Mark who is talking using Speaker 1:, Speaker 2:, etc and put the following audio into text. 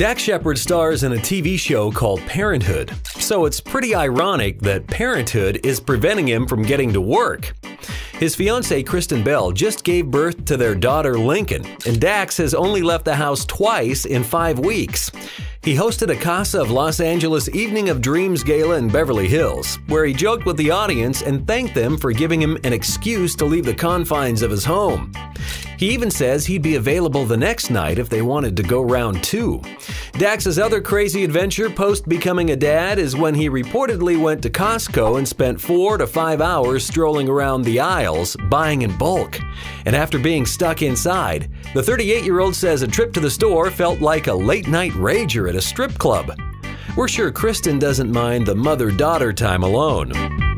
Speaker 1: Dax Shepard stars in a TV show called Parenthood, so it's pretty ironic that Parenthood is preventing him from getting to work. His fiancee Kristen Bell just gave birth to their daughter Lincoln, and Dax has only left the house twice in five weeks. He hosted a Casa of Los Angeles Evening of Dreams gala in Beverly Hills, where he joked with the audience and thanked them for giving him an excuse to leave the confines of his home. He even says he'd be available the next night if they wanted to go round two. Dax's other crazy adventure post becoming a dad is when he reportedly went to Costco and spent four to five hours strolling around the aisles, buying in bulk. And after being stuck inside, the 38 year old says a trip to the store felt like a late night rager at a strip club. We're sure Kristen doesn't mind the mother daughter time alone.